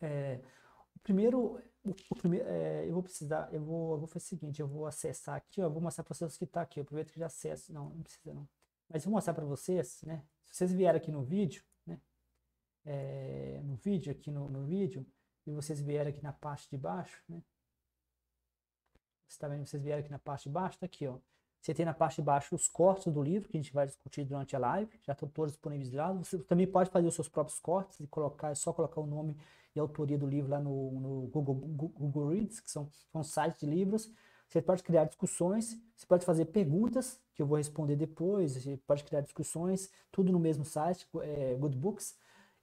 É, o primeiro, o, o primeiro é, eu vou precisar, eu vou, eu vou fazer o seguinte, eu vou acessar aqui, ó, eu vou mostrar para vocês que está aqui, eu aproveito que já acesso, não, não precisa não. Mas vou mostrar para vocês, né? Se vocês vierem aqui no vídeo, né? É, no vídeo, aqui no, no vídeo, e vocês vierem aqui na parte de baixo, né? Você tá vendo, vocês vieram aqui na parte de baixo, tá aqui, ó. Você tem na parte de baixo os cortes do livro que a gente vai discutir durante a live, já estão todos disponibilizados. Você também pode fazer os seus próprios cortes e colocar, é só colocar o nome e a autoria do livro lá no, no Google, Google Reads, que são, são sites de livros. Você pode criar discussões, você pode fazer perguntas, que eu vou responder depois, você pode criar discussões, tudo no mesmo site, é, Good Books.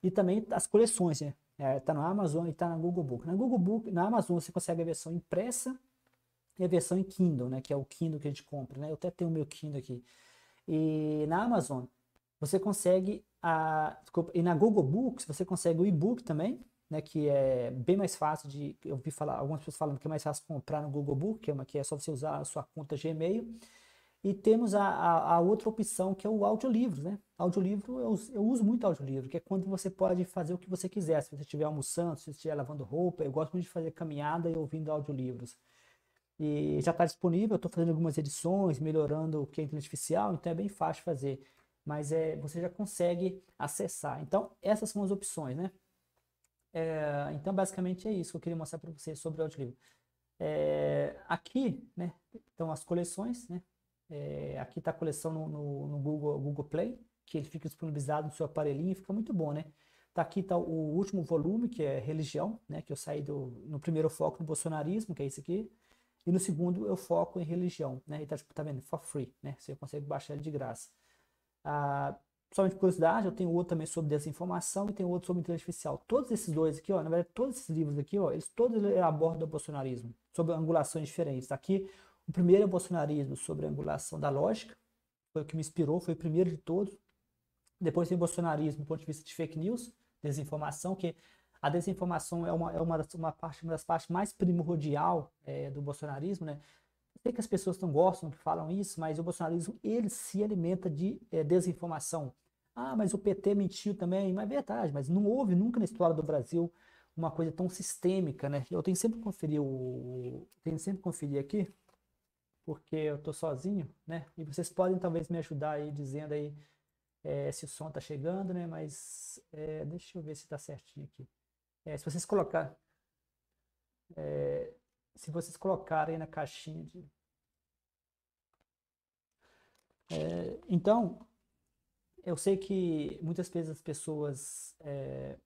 E também as coleções, né? É, tá na Amazon e tá na Google Book. Na Google Book, na Amazon você consegue a versão impressa e a versão em Kindle, né, que é o Kindle que a gente compra, né? Eu até tenho o meu Kindle aqui. E na Amazon você consegue a desculpa, e na Google Books você consegue o e-book também, né, que é bem mais fácil de eu vi falar algumas pessoas falando que é mais fácil comprar no Google Book, que é uma que é só você usar a sua conta Gmail. E temos a, a, a, outra opção que é o audiolivro, né? Audiolivro, eu, eu uso muito audiolivro, que é quando você pode fazer o que você quiser. Se você estiver almoçando, se você estiver lavando roupa, eu gosto muito de fazer caminhada e ouvindo audiolivros. E já está disponível, estou fazendo algumas edições, melhorando o que é inteligência artificial, então é bem fácil fazer. Mas é, você já consegue acessar. Então, essas são as opções, né? É, então, basicamente é isso que eu queria mostrar para vocês sobre o audiolivro. É, aqui, né, estão as coleções, né? É, aqui está a coleção no, no, no, Google, Google Play, que ele fica disponibilizado no seu aparelhinho, fica muito bom, né? Tá aqui tá o último volume, que é religião, né? Que eu saí do, no primeiro foco do bolsonarismo, que é esse aqui. E no segundo eu foco em religião, né? E tá, tipo, tá vendo? For free, né? Você consegue baixar ele de graça. Ah, somente curiosidade, eu tenho outro também sobre desinformação e tenho outro sobre inteligência artificial. Todos esses dois aqui, ó, na verdade, todos esses livros aqui, ó, eles todos abordam o bolsonarismo, sobre angulações diferentes. Aqui, o primeiro é o bolsonarismo sobre a angulação da lógica, foi o que me inspirou, foi o primeiro de todos. Depois tem o bolsonarismo do ponto de vista de fake news, desinformação, que a desinformação é uma, é uma, das, uma, parte, uma das partes mais primordial é, do bolsonarismo, né? Sei que as pessoas não gostam que falam isso, mas o bolsonarismo ele se alimenta de é, desinformação. Ah, mas o PT mentiu também, mas é verdade, mas não houve nunca na história do Brasil uma coisa tão sistêmica, né? Eu tenho sempre que conferir o, tenho sempre que conferir aqui, porque eu estou sozinho, né? E vocês podem talvez me ajudar aí dizendo aí é, se o som está chegando, né? Mas é, deixa eu ver se está certinho aqui. É, se vocês colocar, é, se vocês colocarem na caixinha de, é, então, eu sei que muitas vezes as pessoas, é,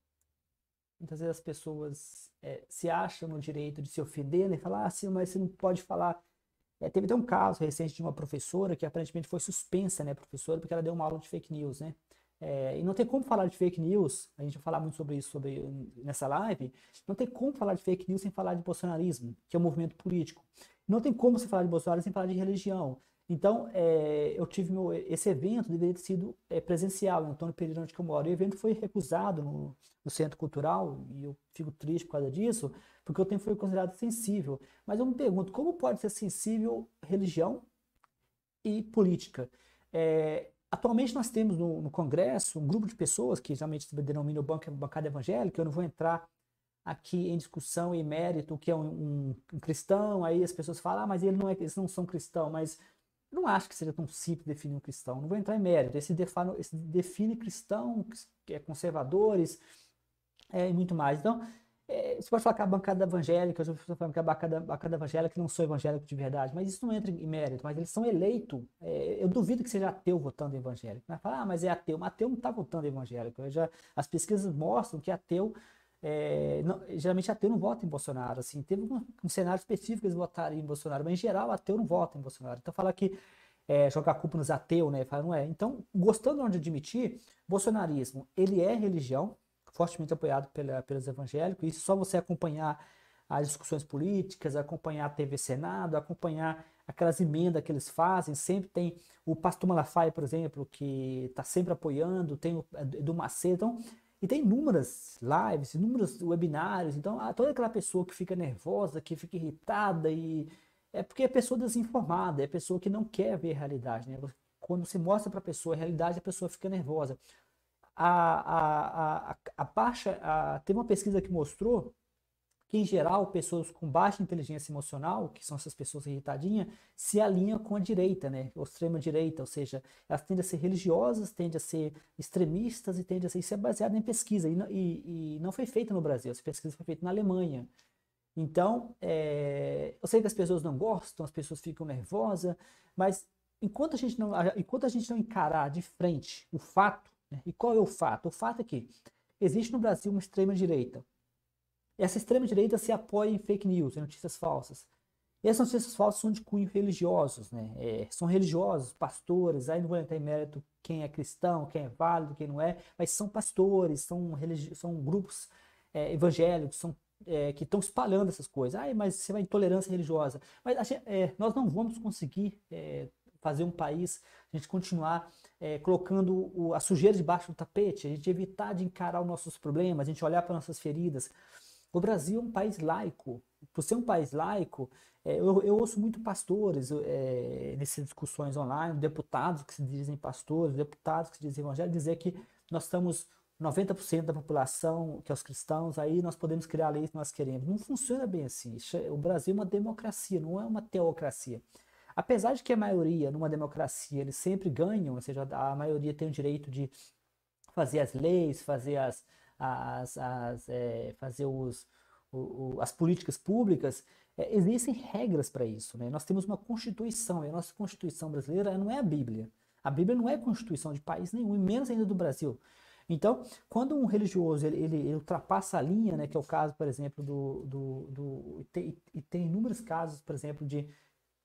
muitas vezes as pessoas é, se acham no direito de se ofender, né? Falar assim, mas você não pode falar. É, teve até um caso recente de uma professora que aparentemente foi suspensa, né, professora, porque ela deu uma aula de fake news, né? É, e não tem como falar de fake news, a gente vai falar muito sobre isso sobre, nessa live, não tem como falar de fake news sem falar de bolsonarismo, que é um movimento político. Não tem como você falar de Bolsonaro sem falar de religião. Então, é, eu tive meu, esse evento deveria ter sido é, presencial, em Antônio Pereira, onde eu moro. E o evento foi recusado no, no, Centro Cultural, e eu fico triste por causa disso, porque o tempo foi considerado sensível. Mas eu me pergunto, como pode ser sensível religião e política? É, Atualmente nós temos no, no, Congresso um grupo de pessoas que geralmente se denomina o banco, bancada evangélica, eu não vou entrar aqui em discussão e mérito o que é um, um, um, cristão, aí as pessoas falam, ah, mas ele não é, eles não são cristãos, mas não acho que seja tão simples definir um cristão, não vou entrar em mérito, esse define, esse define cristão, é conservadores é, e muito mais. Então, é, você pode falar que a bancada evangélica, eu já estou falando que a bancada, bancada evangélica não sou evangélico de verdade, mas isso não entra em mérito, mas eles são eleitos. É, eu duvido que seja ateu votando evangélico. Mas fala, ah, mas é ateu. Mas ateu não está votando evangélico. Já, as pesquisas mostram que ateu. É, não, geralmente ateu não vota em Bolsonaro. Assim, teve um, um cenário específico que eles votaram em Bolsonaro, mas em geral ateu não vota em Bolsonaro. Então fala que é, jogar culpa nos ateus, né? Fala, não é. Então, gostando de admitir, bolsonarismo, ele é religião, fortemente apoiado pela, pelos evangélicos. Isso só você acompanhar as discussões políticas, acompanhar a TV Senado, acompanhar aquelas emendas que eles fazem. Sempre tem o pastor Malafaia, por exemplo, que está sempre apoiando, tem o Edu Macedo. Então, e tem inúmeras lives, inúmeros webinários. Então, toda aquela pessoa que fica nervosa, que fica irritada, e é porque é pessoa desinformada, é pessoa que não quer ver a realidade. Né? Quando você mostra para a pessoa a realidade, a pessoa fica nervosa a, a, a, a baixa, a, teve uma pesquisa que mostrou que, em geral, pessoas com baixa inteligência emocional, que são essas pessoas irritadinhas, se alinham com a direita, né? Ou extrema-direita, ou seja, elas tendem a ser religiosas, tendem a ser extremistas e tendem a ser. Isso é baseado em pesquisa e, e, e não foi feita no Brasil, essa pesquisa foi feita na Alemanha. Então, é, eu sei que as pessoas não gostam, as pessoas ficam nervosas, mas enquanto a gente não, enquanto a gente não encarar de frente o fato? E qual é o fato? O fato é que existe no Brasil uma extrema-direita essa extrema-direita se apoia em fake news, em notícias falsas. E essas notícias falsas são de cunho religiosos, né? É, são religiosos, pastores, aí não vou entrar em mérito quem é cristão, quem é válido, quem não é, mas são pastores, são, são grupos é, evangélicos, são, é, que estão espalhando essas coisas. Ai, mas você vai intolerância religiosa. Mas gente, é, nós não vamos conseguir é, fazer um país, a gente continuar é, colocando o, a sujeira debaixo do tapete, a gente evitar de encarar os nossos problemas, a gente olhar para nossas feridas. O Brasil é um país laico. Por ser um país laico, é, eu, eu, ouço muito pastores é, nessas discussões online, deputados que se dizem pastores, deputados que se dizem evangélicos, dizer que nós estamos 90% da população, que é os cristãos, aí nós podemos criar leis que nós queremos. Não funciona bem assim. O Brasil é uma democracia, não é uma teocracia. Apesar de que a maioria, numa democracia, eles sempre ganham, ou seja, a maioria tem o direito de fazer as leis, fazer as, as, as é, fazer os, o, o, as políticas públicas, é, existem regras para isso. Né? Nós temos uma Constituição, e a nossa Constituição brasileira não é a Bíblia. A Bíblia não é Constituição de país nenhum, e menos ainda do Brasil. Então, quando um religioso ele, ele, ele, ultrapassa a linha, né, que é o caso, por exemplo, do. do, do e, tem, e tem inúmeros casos, por exemplo, de.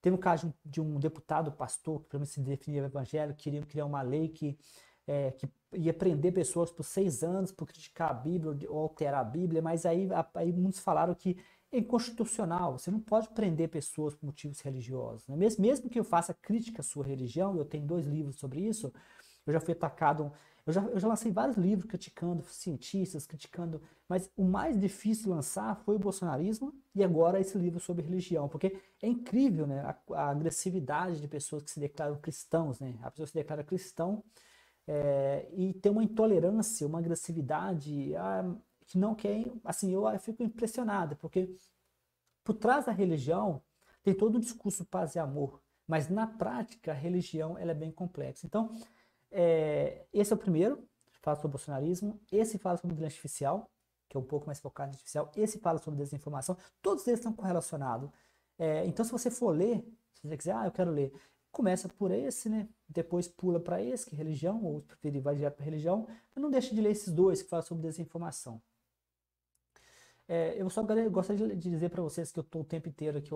Tem um caso de um deputado pastor que, para se definia evangélico, queria criar uma lei que é, que ia prender pessoas por seis anos por criticar a Bíblia ou alterar a Bíblia, mas aí, aí muitos falaram que é inconstitucional, você não pode prender pessoas por motivos religiosos. Né? Mesmo, mesmo que eu faça crítica à sua religião, eu tenho dois livros sobre isso, eu já fui atacado, eu já, eu já lancei vários livros criticando cientistas, criticando, mas o mais difícil lançar foi o bolsonarismo e agora esse livro sobre religião, porque é incrível né, a, a agressividade de pessoas que se declaram cristãos, né? A pessoa se declara cristão, é, e tem uma intolerância, uma agressividade ah, que não quer, assim, eu, eu fico impressionado, porque por trás da religião tem todo um discurso paz e amor, mas na prática a religião ela é bem complexa. Então, é, esse é o primeiro, fala sobre o bolsonarismo, esse fala sobre inteligência artificial, que é um pouco mais focado em artificial, esse fala sobre desinformação, todos eles estão correlacionados. É, então, se você for ler, se você quiser, ah, eu quero ler, começa por esse, né? Depois pula para esse, que é religião, ou preferir vai direto para religião, não deixa de ler esses dois que falam sobre desinformação. É, eu só gostaria de dizer para vocês que eu estou o tempo inteiro aqui olhando